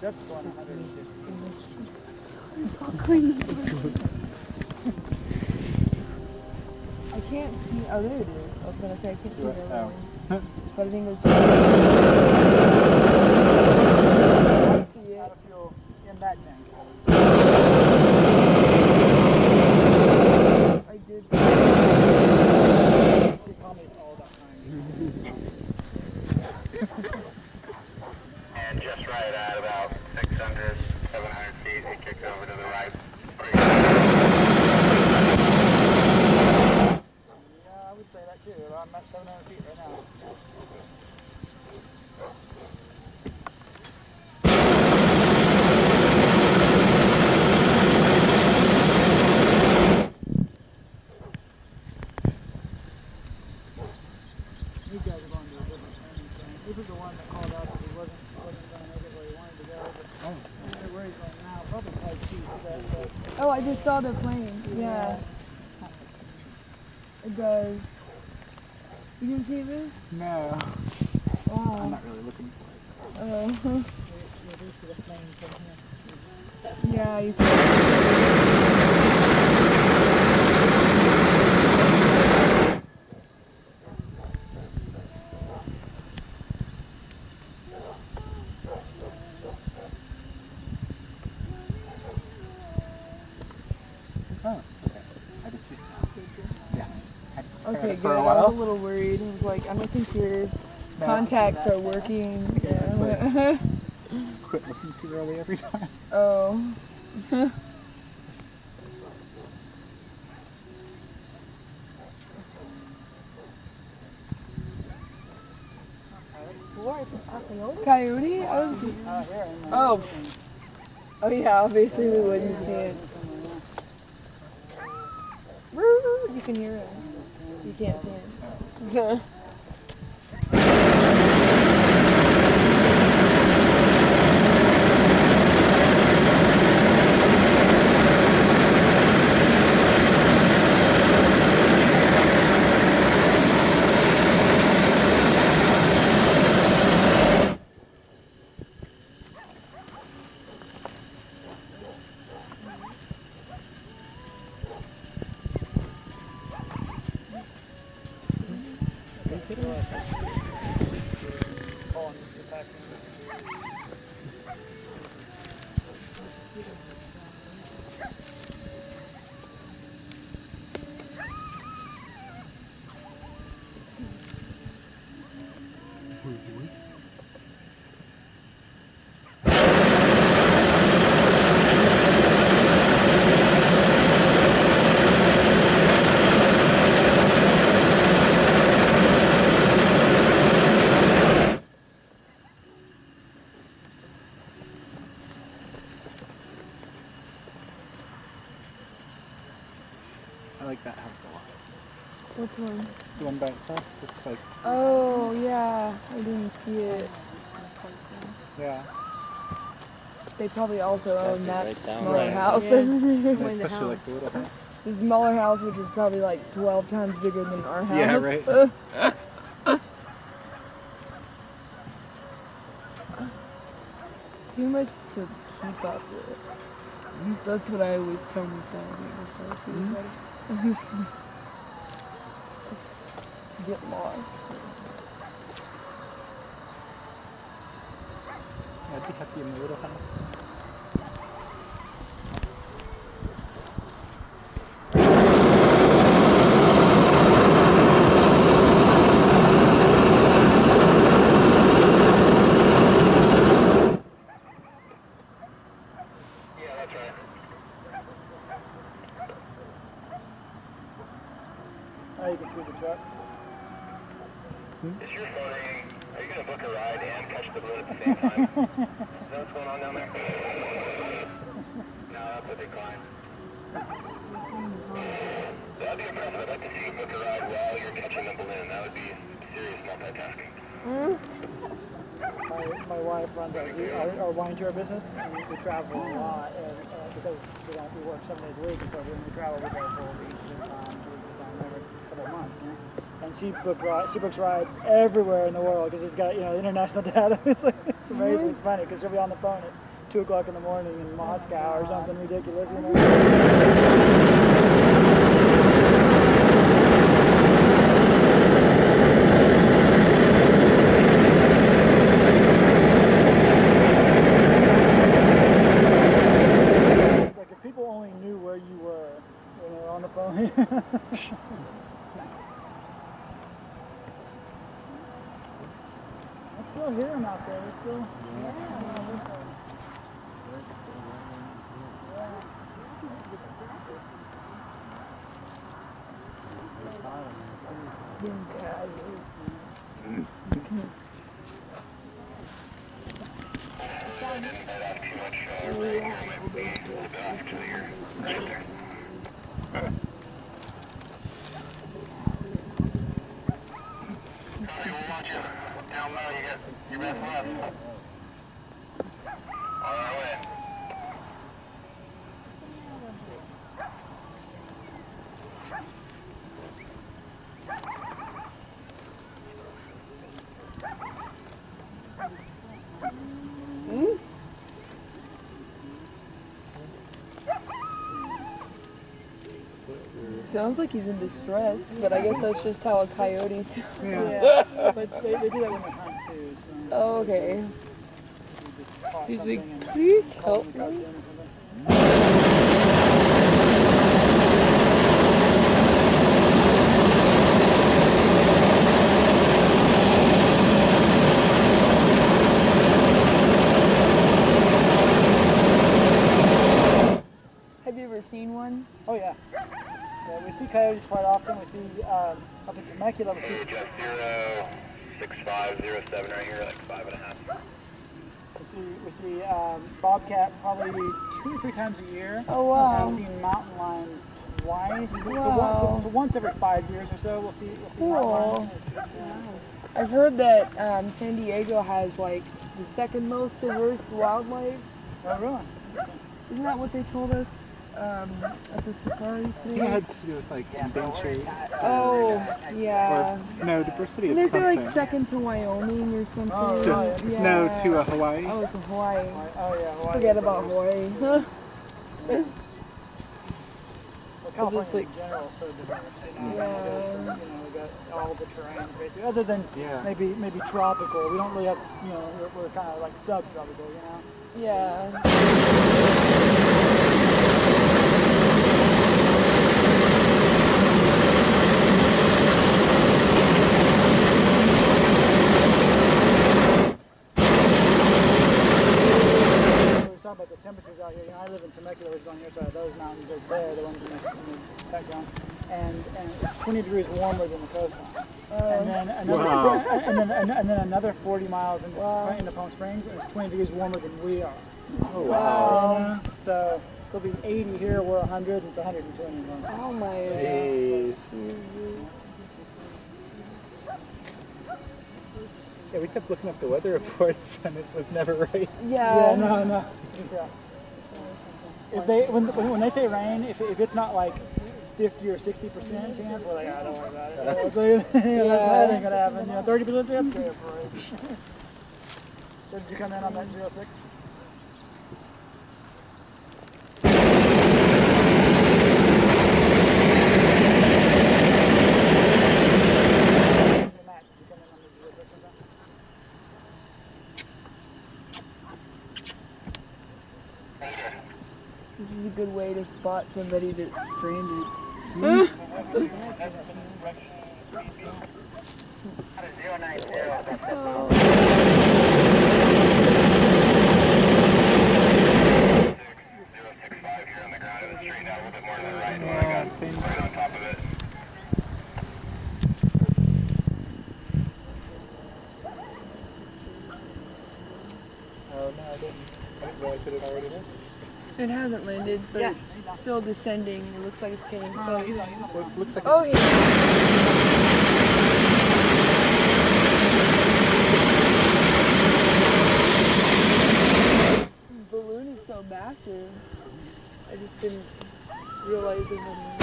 Just one hundred and fifty. I can't see. Oh, there it is. I was gonna say I can't see what- the line. But I think it's. I see Out it. of fuel in that tank. I did. She called me all the time. And just right at about 600, 700 feet, it kicks over to the right. Yeah, I would say that too. I'm at 700 feet right now. These guys are going to a different training thing. This is the one that called out that he wasn't, wasn't going to make it where he wanted to go. But I wonder where he's going now. Probably Type C. See that? that Oh, I just saw the plane. Yeah. It does. You didn't see it move? no, I'm Oh. not really looking for it. Oh. You do see the flames from here. yeah, you can. Oh, okay. I did see it. Yeah. Okay, good. I was a little worried. I was like, I don't think your No, contacts are working. Yeah, Yeah. Quit looking too early every time. oh. Coyote? I was. Uh, here, in the- Oh. Oh yeah, obviously we wouldn't see it. Woo, You can hear it. You can't see it. one? The one by itself. It's like, Oh yeah, I didn't see it. yeah. They probably also own that right down. smaller Right. house. Yeah. And Behind the especially like house. the little house. the smaller house, which is probably like 12 times bigger than our house. Yeah, right. Too much to keep up with. That's what I always tell myself. It's like, you gotta- Get lost. I'd be happy in the little house. Yeah, that's right. Oh, you can see the trucks. Is your floating, are you going to book a ride and catch the balloon at the same time? Is that what's going on down there? No, that's a decline. That'd be impressive. I'd like to see you book a ride while you're catching the balloon. That would be serious. My, my wife runs our, our, our wine tour business, and we travel a lot, and uh, because we, don't, we work seven days a week, and so when we travel, we go for weeks at a time, two weeks at a time, every couple of months. You know? And she book she books rides everywhere in the world because she's got you know international data. it's like it's amazing. It's funny because she'll be on the phone at two o'clock in the morning in Moscow or something ridiculous. You know? Like if people only knew where you were when they were on the phone. I still hear them out there. They're still. Copy, we'll watch you. Down low, you got your best left. On our way. Sounds like he's in distress, but I guess that's just how a coyote sounds. Yeah, but they, they do that when they hunt too. So Oh, okay. you just caught He's like, please help me. comes in or something. Have you ever seen one? Oh yeah. Yeah, we see coyotes quite often. We see um, up in Temecula, we see Just zero six five zero seven right here, like five and a half. we see, we see um, bobcat probably two or three times a year. Oh, wow. And we see mountain lion twice. So, once, Wow. so once every five years or so, we'll see we'll see Cool. mountain lion. Yeah. I've heard that um, San Diego has like the second most diverse wildlife. Oh really? Isn't that what they told us um, at the safari I think it had to do with like endangered. Oh, yeah. Or, no, diversity And of they say something. like second to Wyoming or something. Oh, to, really? yeah. No, to uh, Hawaii. Oh, to Hawaii. Oh yeah. Hawaii. Forget about Hawaii. Huh. Well, California like- in general so diverse. You know, Yeah. you know, we got all the terrain basically. Other than Yeah. maybe maybe tropical, we don't really have. You know, we're, we're kind of like subtropical. You know. Yeah. We was talking about the temperatures out here. You know, I live in Temecula, which is on your side. Those mountains are there, the ones in the, in the background, and and it's 20 degrees warmer than the coastline. and then another, Wow. And then and, and then another 40 miles into, Wow. into Palm Springs, and it's 20 degrees warmer than we are. Oh Wow. You know? So it'll be 80 here, we're 100, and it's 120 in Palm Oh my. Jeez. Yeah, we kept looking up the weather reports and it was never right. Yeah, Yeah. no, no. Yeah. If they when, when when they say rain, if, if it's not like 50 or 60 percent chance, we're like, ah, don't worry about it. It's like, yeah, that's- that ain't gonna happen. You know, 30 percent chance, go for it. So did you come in on that 06? Matt, did you come in on the 06? This is a good way to spot somebody that's stranded. Hmm. Zero six five here on the ground and straighten out a little bit more to the right. Oh, I Yeah, got same. right on top of it. Oh no, I didn't. I didn't realize it had already hit. It hasn't landed, but Yeah. it's still descending. It looks like it's getting close. Well, it looks like Oh it's yeah. The balloon is so massive. I just didn't realize it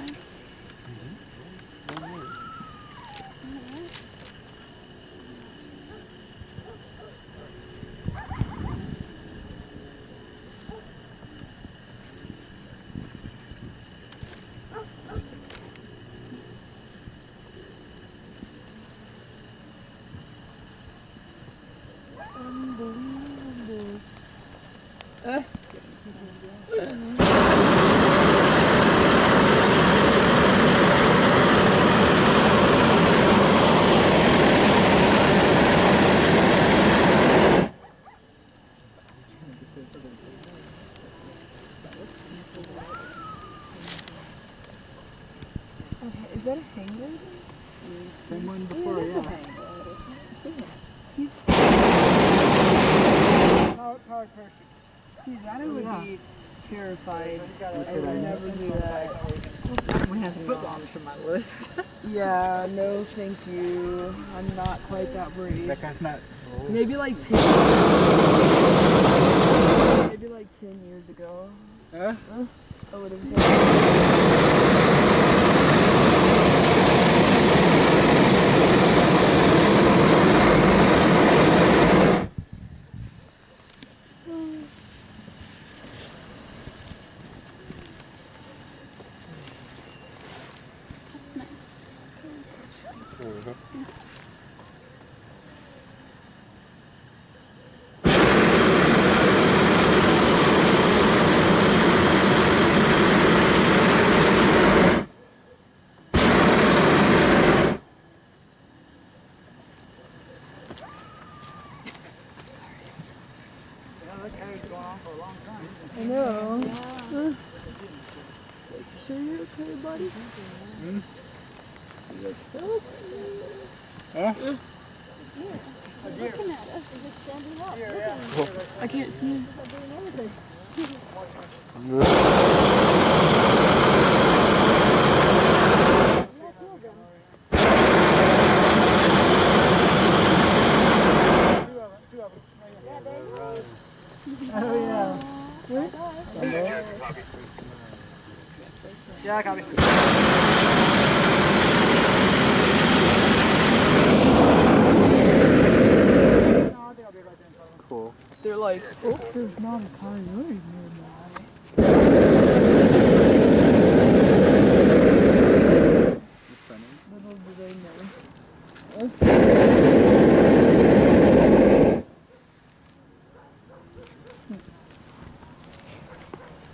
time. Is that a penguin? Same one before, yeah. Power, power parachute. See, that I would Yeah. be terrified. I would never do that. That one hasn't gone on to my list. Yeah, no, thank you. I'm not quite that brave. That guy's not. Maybe like ten. Maybe like ten years ago. Huh? I would have 보여요? Of them. Cool. They're like, oh, there's not a coyote nearby. Little do they know.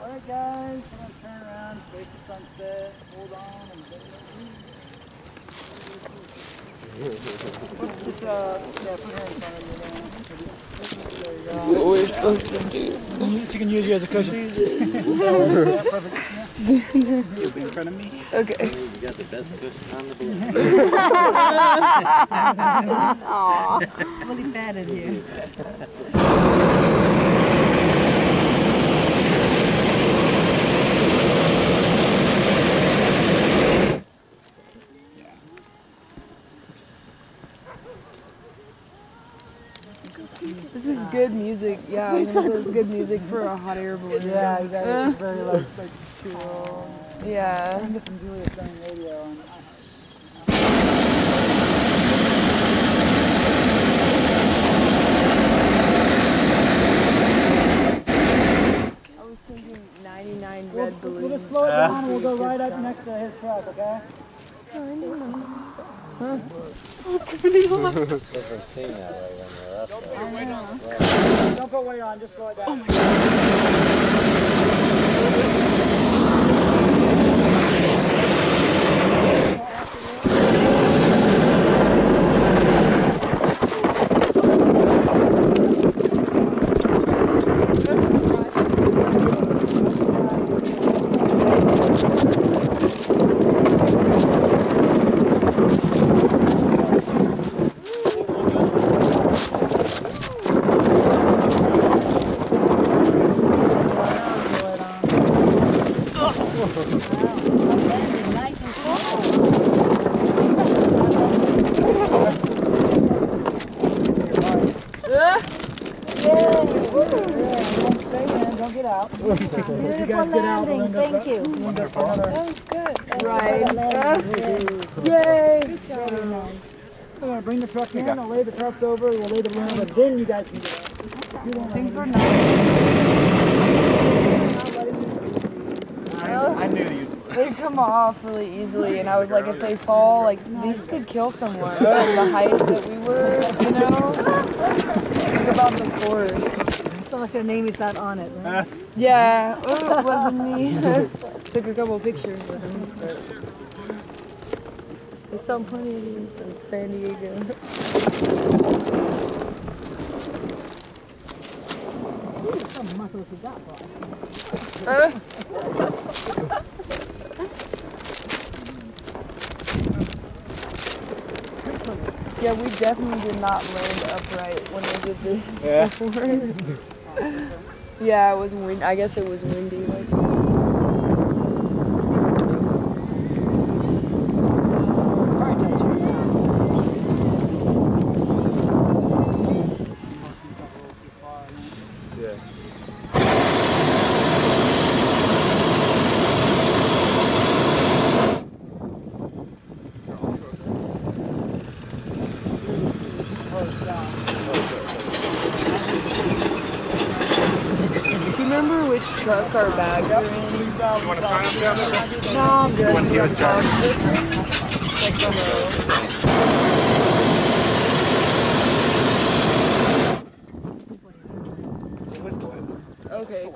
All right, guys, we're gonna turn around, face the sunset, hold on, and then. Just, uh, yeah, put her in front of you then. There you That's what we're supposed to do. She can use you as a cushion. yeah, perfect. You'll be in front of me. Okay. You got the best cushion on the balloon. Really bad at you. This is good music. Yeah, I was gonna it's good music for a hot air balloon. Yeah, exactly. Uh, It's very like, like chill. yeah. I can get some Julia playing radio on. I was thinking 99 We'll, red we'll just slow it down and we'll go right up next to his truck, okay? Doesn't seem that way when you're up there. Don't put weight on, just slow it down. Oh Stay in, don't get out. If you Beautiful guys get out, landing, we'll end thank up, you. we'll end up another. That was good. Right. Yay. Yay! Very nice. We're gonna bring the truck in, I'll lay the trucks over, we'll lay the balloon, but then you guys can get out. Things are nice. I knew you. They come off really easily, and I was like, if they fall, like these could kill someone at the height that we were, you know. Think about the force. So much your name is not on it, right? Yeah, oh, it wasn't me. Took a couple pictures with them, we so many of these in San Diego. Yeah, we definitely did not land upright when we did this yeah. before. yeah, it was wind. I guess it was windy. Like. You want to sign up No, I'm good. want to give us time? A- the one. Okay,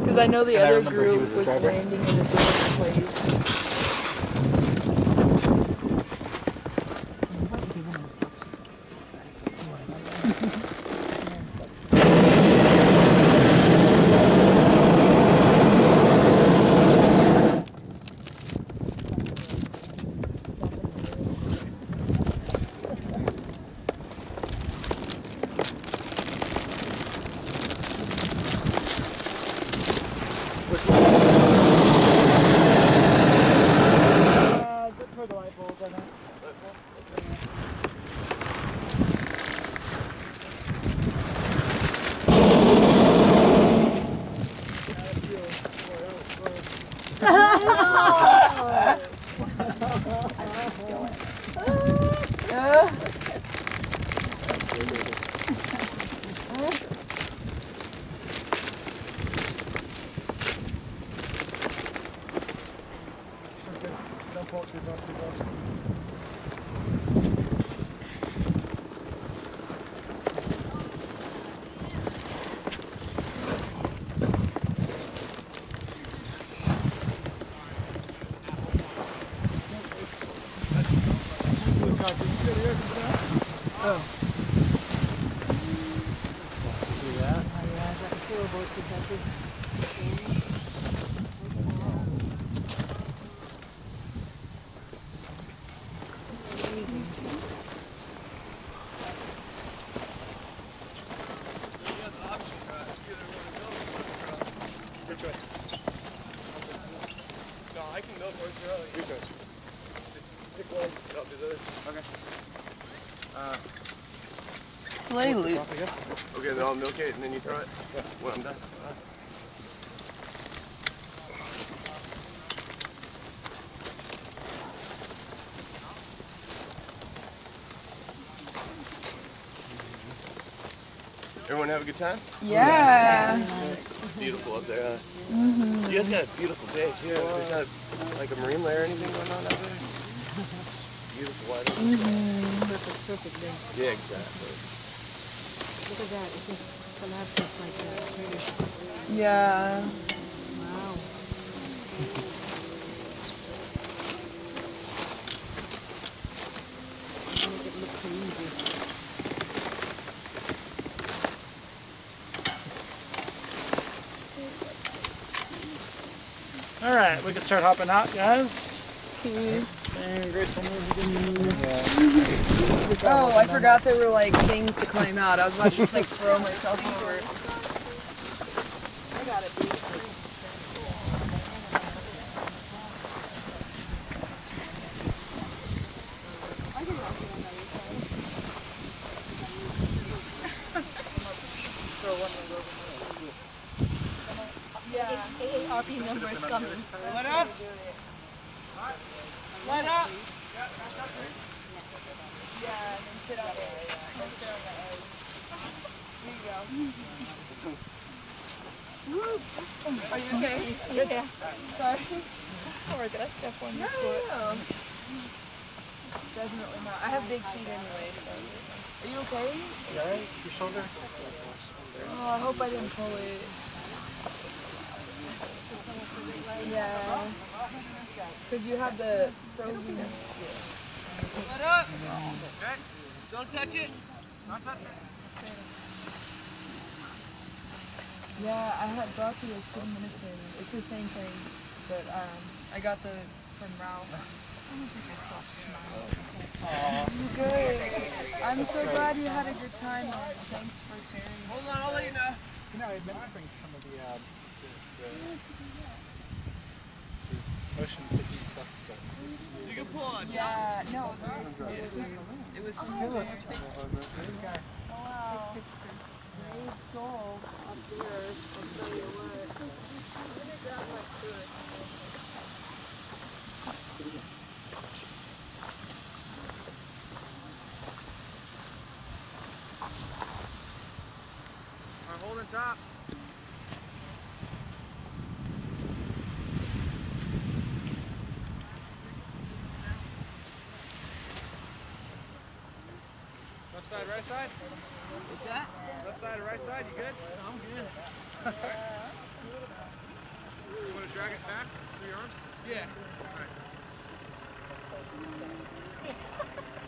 Because I know the And other group was was, landing in a different place. Don't pull it too close, too close. No, I can milk one early. Your choice. Just pick one. No, there's others. Okay. Play loop. Okay, then I'll milk it and then you throw it yeah. when I'm done. Everyone have a good time? Yeah. Beautiful up there, huh? Mm-hmm. You guys got a beautiful day too. There's not like a marine layer or anything going on out there. Perfect, perfect day. Yeah, exactly. Look at that, it just collapses like crater. Yeah. All right, we can start hopping out, guys. Again. Oh, I forgot there were like things to climb out. I was about to just like throw myself over. I got it, dude. AARP number is coming. Let up! Let up! Yeah, and then sit on the edge. Go. Are you okay? Yeah. Sorry. Sorry, did I step on No, no, no. Definitely not. I have big feet anyway, so. Are you okay? You? Your shoulder? Oh, I hope I didn't pull it. Yeah. Because you have the frozen. Let up! Okay. Don't touch it. Don't touch it. Yeah, I had brought you the acetaminophen. It's the same thing, but um, I got the from Ralph. You good? I'm so glad you had a good time. Thanks for sharing. Hold on, I'll let you know. You know, I meant to bring some of the, um, the, the, the Ocean City stuff. But You can pull on. Yeah, no, it was very smooth. It was smooth. wow. Soul. Up there, I'll tell you what. My food. I'm holding top. Side, right side? What's that? Left side or right side, you good? I'm good. you want to drag it back through your arms? Yeah. Alright. That's